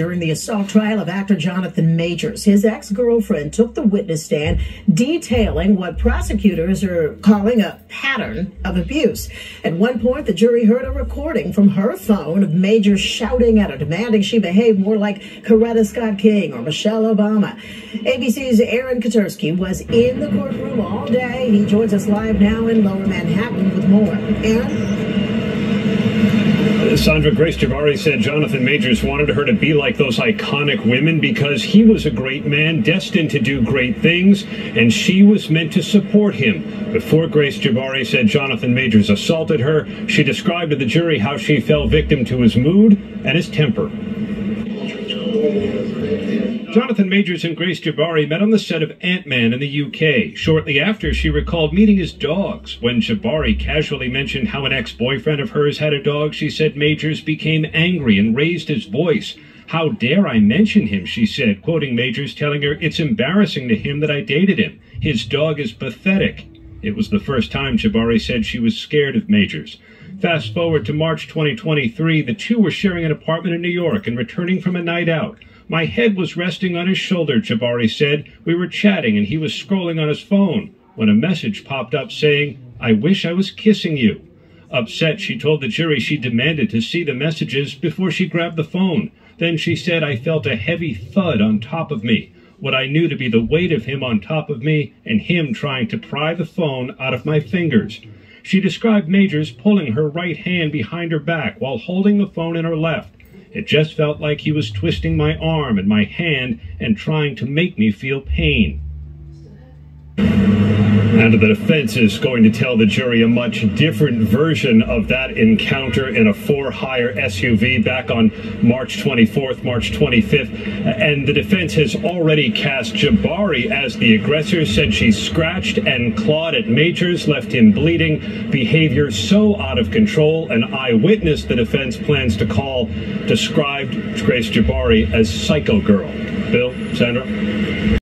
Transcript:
during the assault trial of actor Jonathan Majors. His ex girlfriend took the witness stand, detailing what prosecutors are calling a pattern of abuse. At one point, the jury heard a recording from her phone of Majors shouting at her, demanding she behave more like Coretta Scott King or Michelle Obama. ABC's Aaron Katersky was in the courtroom all day. He joins us live now in Lower Manhattan with more. Aaron? Sandra Grace Jabbari said Jonathan Majors wanted her to be like those iconic women because he was a great man, destined to do great things, and she was meant to support him. Before Grace Jabbari said Jonathan Majors assaulted her, she described to the jury how she fell victim to his mood and his temper. Jonathan Majors and Grace Jabbari met on the set of Ant-Man in the UK. Shortly after, she recalled meeting his dogs. When Jabbari casually mentioned how an ex-boyfriend of hers had a dog, she said Majors became angry and raised his voice. How dare I mention him, she said, quoting Majors telling her, it's embarrassing to him that I dated him. His dog is pathetic. It was the first time Jabbari said she was scared of Majors. Fast forward to March 2023, the two were sharing an apartment in New York and returning from a night out. My head was resting on his shoulder, Jabbari said. We were chatting and he was scrolling on his phone when a message popped up saying, I wish I was kissing you. Upset, she told the jury she demanded to see the messages before she grabbed the phone. Then she said, I felt a heavy thud on top of me, what I knew to be the weight of him on top of me and him trying to pry the phone out of my fingers. She described Majors pulling her right hand behind her back while holding the phone in her left. It just felt like he was twisting my arm and my hand and trying to make me feel pain. And the defense is going to tell the jury a much different version of that encounter in a for hire SUV back on March 24th, March 25th. And the defense has already cast Jabbari as the aggressor, said she scratched and clawed at Majors, left him bleeding, behavior so out of control. An eyewitness the defense plans to call described Grace Jabbari as psycho girl. Bill, Sandra?